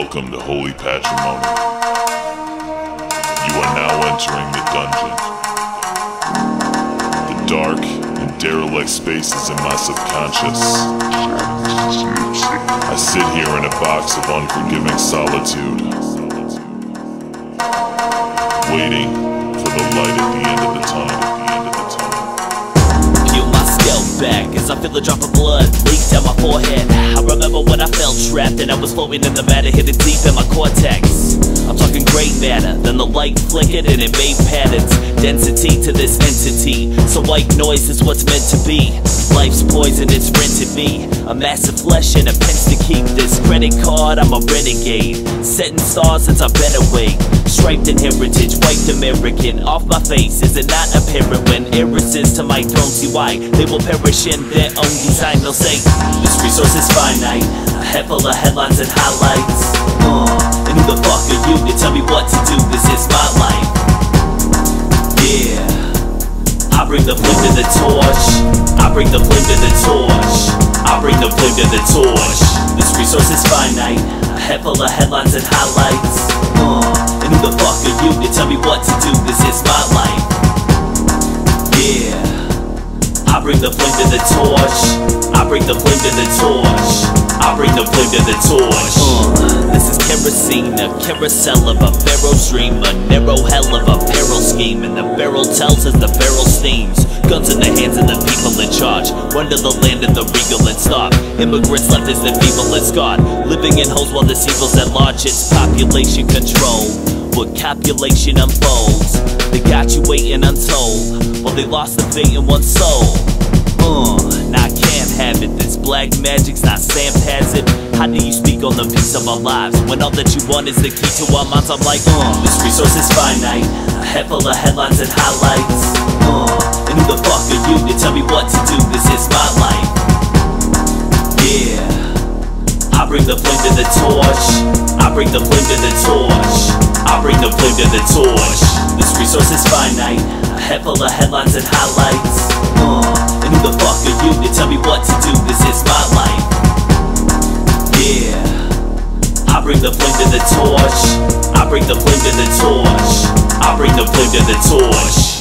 Welcome to Holy Patrimony. You are now entering the dungeon. The dark and derelict spaces in my subconscious. I sit here in a box of unforgiving solitude, waiting back as I feel a drop of blood leak down my forehead. I remember when I felt trapped and I was floating in the matter, hidden deep in my cortex. I'm talking gray matter, then the light flickered and it made patterns. Density to this entity, so white noise is what's meant to be. Life's poison, it's rented me. A massive flesh and a pence to keep this credit card. I'm a renegade, setting stars since I better wait. Striped in heritage, white American. Off my face, is it not apparent when heiresses to my throne see why they will perish in their own design? They'll say, This resource is finite, a head full of headlines and highlights. Uh, and who the fuck are you to tell me what to do? This is my life. The flame to the torch. I bring the flame to the torch. I bring the flame to the torch. This resource is finite, a head full of headlines and highlights. Uh, and who the fuck are you to tell me what to do? This is my life. Yeah. I bring the flame to the torch. I bring the flame to the torch. I bring the flame to the torch. Uh, this is kerosene, a carousel of a pharaoh's dream, a narrow hell of a peril and the barrel tells as the barrel steams. Guns in the hands of the people in charge. Run to the land of the regal and stop. Immigrants left as the feeble and scarred. Living in holes while this evil's at large. It's population control. What copulation unfolds. They got you waiting untold. While they lost the faith in one soul. Uh, now I can't have it. This black magic's not Sam has it. How do you speak on the peace of our lives when all that you want is the key to our minds? I'm like, uh, this resource is finite. Head full of headlines and highlights. Uh, and who the fuck are you to tell me what to do? This is my life. Yeah. I bring the flame to the torch. I bring the flame to the torch. I bring the flame to the torch. This resource is finite. A head full of headlines and highlights. Uh, and who the fuck are you to tell me what to do? This is my life. Yeah. I bring the flame to the torch. I bring the flame to the torch. I bring the flame to the torch.